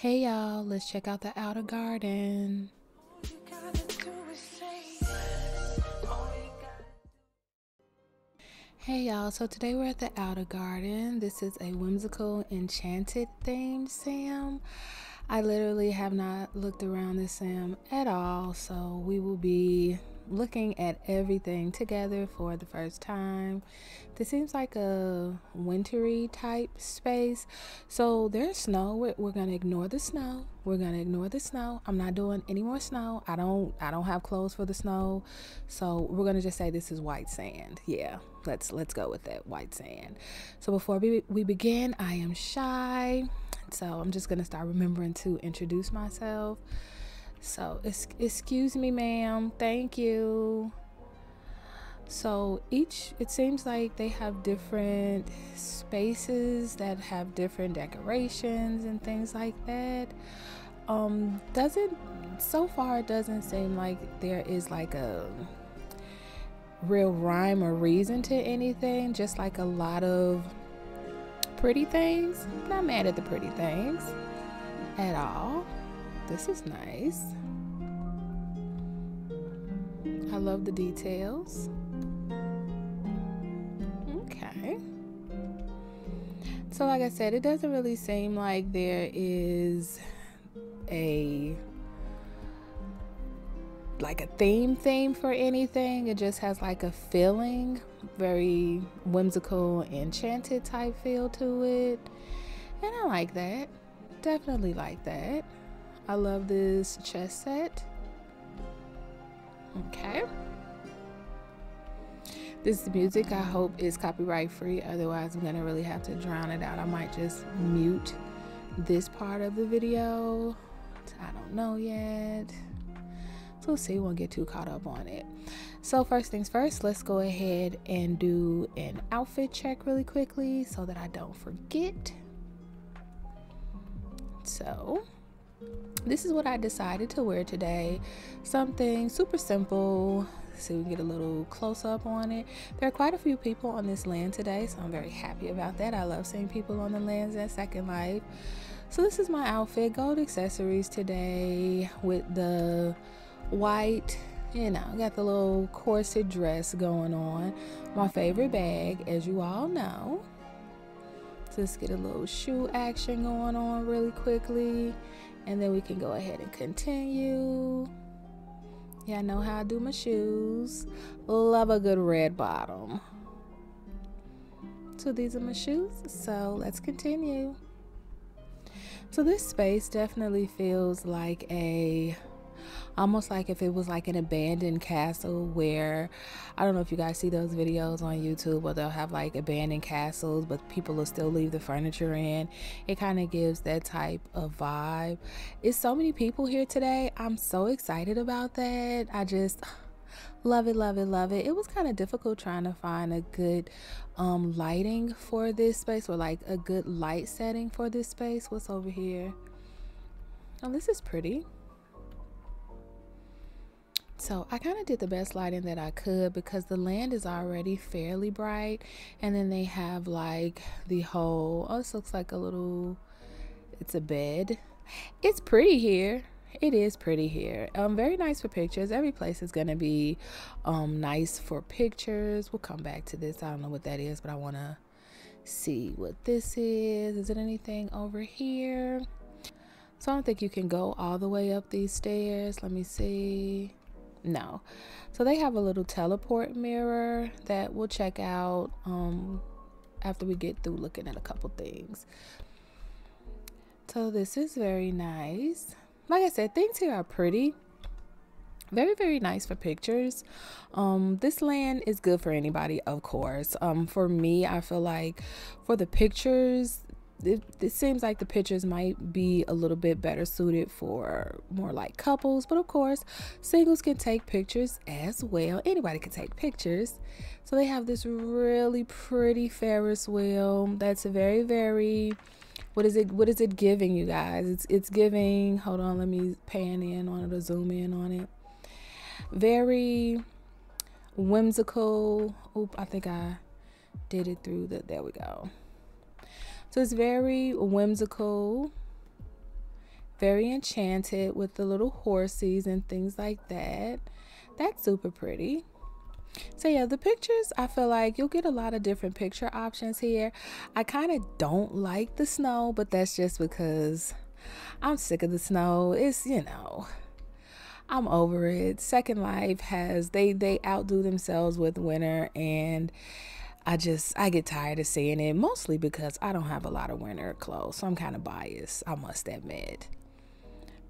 Hey y'all, let's check out the outer garden. Hey y'all, so today we're at the outer garden. This is a whimsical enchanted themed sim. I literally have not looked around this sim at all, so we will be looking at everything together for the first time. This seems like a wintry type space. So there's snow. We're, we're gonna ignore the snow. We're gonna ignore the snow. I'm not doing any more snow. I don't I don't have clothes for the snow. So we're gonna just say this is white sand. Yeah, let's let's go with that white sand. So before we, we begin, I am shy. So I'm just gonna start remembering to introduce myself. So, excuse me, ma'am. Thank you. So, each, it seems like they have different spaces that have different decorations and things like that. Um, doesn't, so far, it doesn't seem like there is like a real rhyme or reason to anything, just like a lot of pretty things. Not mad at the pretty things at all. This is nice. I love the details. Okay. So, like I said, it doesn't really seem like there is a like a theme theme for anything. It just has like a feeling, very whimsical, enchanted type feel to it. And I like that. Definitely like that. I love this chess set. Okay. This music I hope is copyright free, otherwise I'm gonna really have to drown it out. I might just mute this part of the video. I don't know yet. So we'll see, we won't get too caught up on it. So first things first, let's go ahead and do an outfit check really quickly so that I don't forget. So this is what I decided to wear today. Something super simple. So we get a little close up on it. There are quite a few people on this land today, so I'm very happy about that. I love seeing people on the lands at Second Life. So this is my outfit, gold accessories today with the white, you know, got the little corset dress going on. My favorite bag, as you all know. Just get a little shoe action going on really quickly and then we can go ahead and continue. Yeah, I know how I do my shoes. Love a good red bottom. So these are my shoes. So let's continue. So this space definitely feels like a almost like if it was like an abandoned castle where I don't know if you guys see those videos on YouTube where they'll have like abandoned castles but people will still leave the furniture in. It kind of gives that type of vibe. It's so many people here today. I'm so excited about that. I just love it love it love it it was kind of difficult trying to find a good um lighting for this space or like a good light setting for this space what's over here oh this is pretty so I kind of did the best lighting that I could because the land is already fairly bright. And then they have like the whole, oh, this looks like a little, it's a bed. It's pretty here. It is pretty here. Um, very nice for pictures. Every place is gonna be um nice for pictures. We'll come back to this. I don't know what that is, but I wanna see what this is. Is it anything over here? So I don't think you can go all the way up these stairs. Let me see. No. So they have a little teleport mirror that we'll check out um, after we get through looking at a couple things. So this is very nice. Like I said, things here are pretty. Very, very nice for pictures. Um, this land is good for anybody, of course. Um, for me, I feel like for the pictures, it, it seems like the pictures might be a little bit better suited for more like couples, but of course, singles can take pictures as well. Anybody can take pictures. So they have this really pretty Ferris wheel that's a very, very what is it what is it giving you guys it's it's giving hold on let me pan in on it or zoom in on it very whimsical oop i think i did it through the there we go so it's very whimsical Very enchanted with the little horses and things like that. That's super pretty. So yeah, the pictures, I feel like you'll get a lot of different picture options here. I kind of don't like the snow, but that's just because I'm sick of the snow. It's, you know, I'm over it. Second Life has they they outdo themselves with winter and I just I get tired of seeing it mostly because I don't have a lot of winter clothes. So I'm kind of biased, I must admit.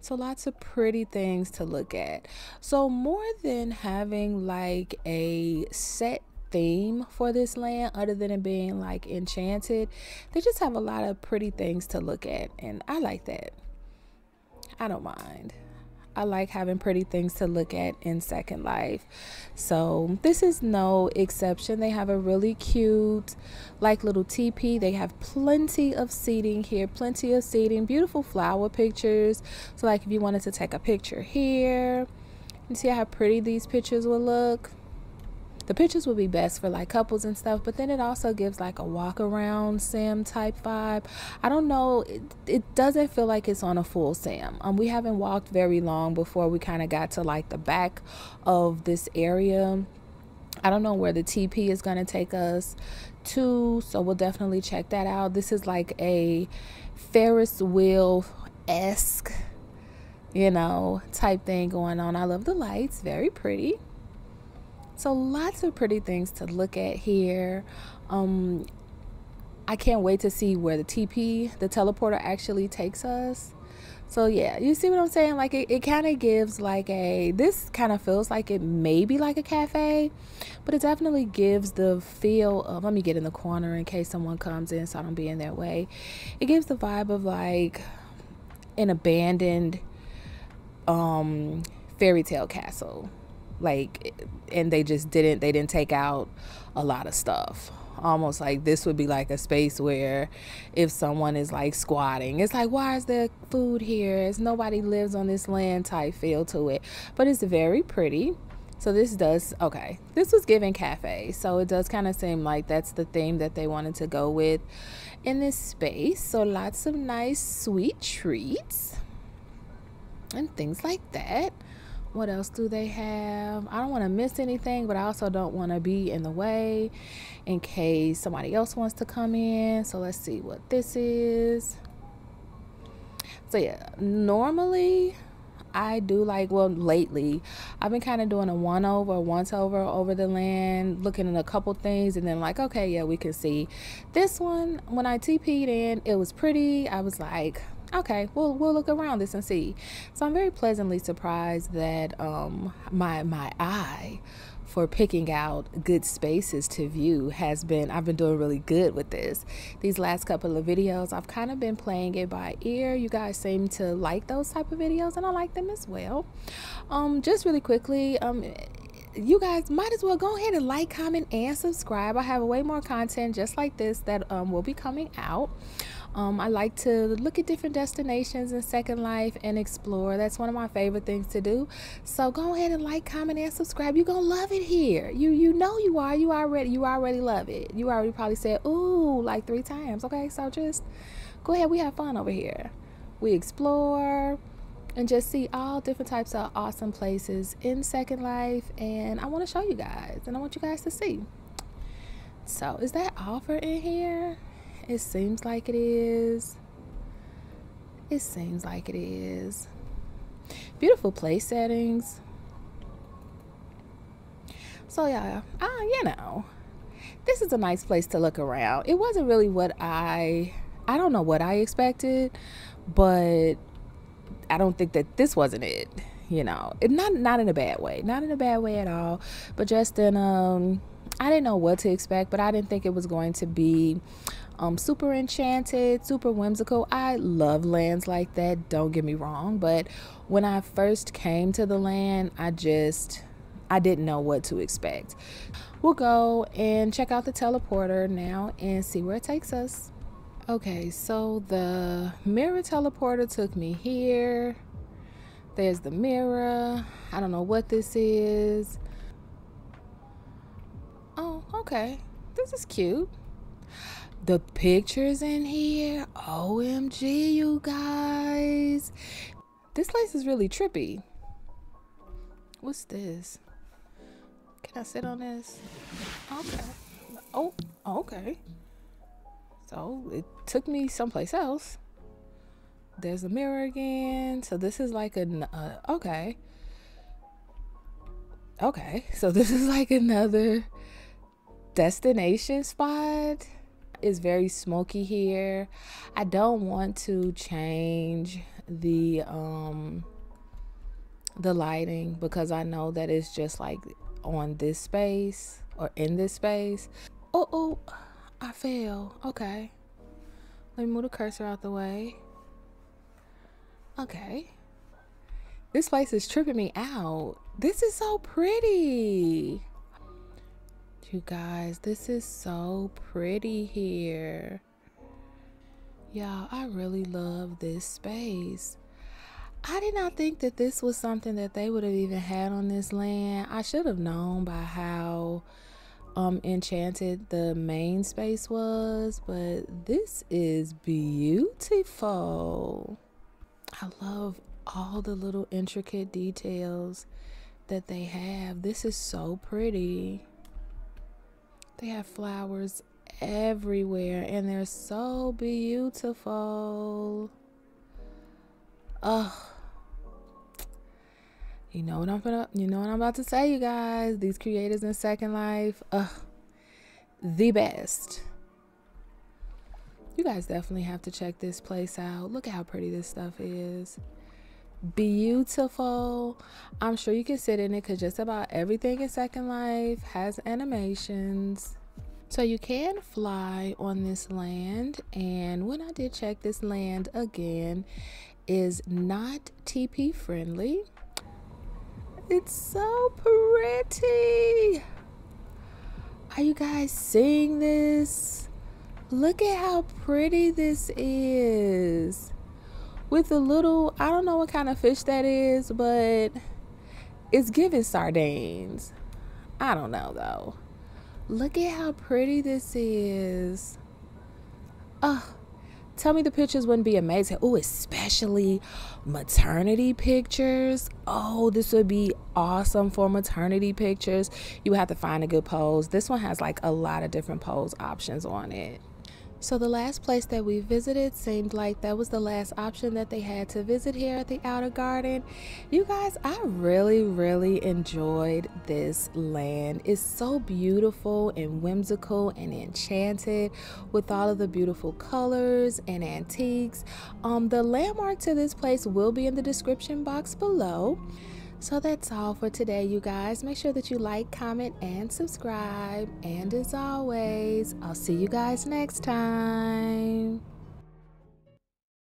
So lots of pretty things to look at. So more than having like a set theme for this land other than it being like enchanted, they just have a lot of pretty things to look at and I like that. I don't mind. I like having pretty things to look at in Second Life. So this is no exception. They have a really cute, like little teepee. They have plenty of seating here, plenty of seating, beautiful flower pictures. So like if you wanted to take a picture here, you see how pretty these pictures will look the pictures would be best for like couples and stuff but then it also gives like a walk around sim type vibe i don't know it, it doesn't feel like it's on a full sim. um we haven't walked very long before we kind of got to like the back of this area I don't know where the TP is going to take us to, so we'll definitely check that out. This is like a Ferris wheel esque, you know, type thing going on. I love the lights, very pretty. So lots of pretty things to look at here. Um, I can't wait to see where the TP, the teleporter, actually takes us. So yeah, you see what I'm saying? Like it, it kind of gives like a this kind of feels like it may be like a cafe, but it definitely gives the feel of let me get in the corner in case someone comes in so I don't be in their way. It gives the vibe of like an abandoned um fairy tale castle like and they just didn't they didn't take out a lot of stuff. Almost like this would be like a space where if someone is like squatting it's like why is there food here? It's nobody lives on this land type feel to it. But it's very pretty. So this does okay this was given cafe. So it does kind of seem like that's the theme that they wanted to go with in this space. So lots of nice sweet treats and things like that what else do they have? I don't want to miss anything, but I also don't want to be in the way in case somebody else wants to come in. So let's see what this is. So yeah, normally I do like well lately I've been kind of doing a one over once over over the land looking at a couple things and then like okay yeah we can see this one when I TP'd in it was pretty I was like okay we'll we'll look around this and see so i'm very pleasantly surprised that um my my eye for picking out good spaces to view has been I've been doing really good with this. These last couple of videos I've kind of been playing it by ear. You guys seem to like those type of videos and I like them as well. Um just really quickly um you guys might as well go ahead and like, comment, and subscribe. I have way more content just like this that um, will be coming out. Um, I like to look at different destinations in Second Life and explore. That's one of my favorite things to do. So go ahead and like, comment, and subscribe. You're gonna love it here. You you know you are. You already you already love it. You already probably said ooh like three times. Okay, so just go ahead. We have fun over here. We explore and just see all different types of awesome places in Second Life. And I want to show you guys, and I want you guys to see. So, is that all for in here? It seems like it is. It seems like it is. Beautiful place settings. So yeah, ah, you know, this is a nice place to look around. It wasn't really what I, I don't know what I expected, but I don't think that this wasn't it. You know, it, not not in a bad way, not in a bad way at all, but just in um, I didn't know what to expect, but I didn't think it was going to be um, super enchanted, super whimsical. I love lands like that, don't get me wrong. But when I first came to the land, I just, I didn't know what to expect. We'll go and check out the teleporter now and see where it takes us. Okay, so the mirror teleporter took me here. There's the mirror. I don't know what this is. Okay. This is cute the pictures in here omg you guys. This place is really trippy. What's this? Can I sit on this? Okay. Oh, okay. So it took me someplace else. There's a mirror again. So this is like a, uh, okay. Okay. So this is like another destination spot. is very smoky here. I don't want to change the, um, the lighting because I know that it's just like on this space or in this space. Oh, oh, I fell. Okay. Let me move the cursor out the way. Okay. This place is tripping me out. This is so pretty. You guys, this is so pretty here. Y'all, I really love this space. I did not think that this was something that they would have even had on this land. I should have known by how um enchanted the main space was, but this is beautiful. I love all the little intricate details that they have. This is so pretty. They have flowers everywhere and they're so beautiful. Oh, you know what I'm gonna, you know what I'm about to say, you guys. These creators in Second Life, uh, the best. You guys definitely have to check this place out. Look at how pretty this stuff is. Beautiful. I'm sure you can sit in it because just about everything in Second Life has animations. So you can fly on this land. And when I did check this land again, is not TP friendly. It's so pretty. Are you guys seeing this? Look at how pretty this is. With a little, I don't know what kind of fish that is, but it's giving sardines. I don't know though. Look at how pretty this is. Oh, Tell me the pictures wouldn't be amazing. Oh, especially maternity pictures. Oh, this would be awesome for maternity pictures. You would have to find a good pose. This one has like a lot of different pose options on it. So the last place that we visited seemed like that was the last option that they had to visit here at the Outer Garden. You guys, I really, really enjoyed this land. It's so beautiful and whimsical and enchanted with all of the beautiful colors and antiques. Um, the landmark to this place will be in the description box below. So that's all for today, you guys. Make sure that you like, comment, and subscribe. And as always, I'll see you guys next time.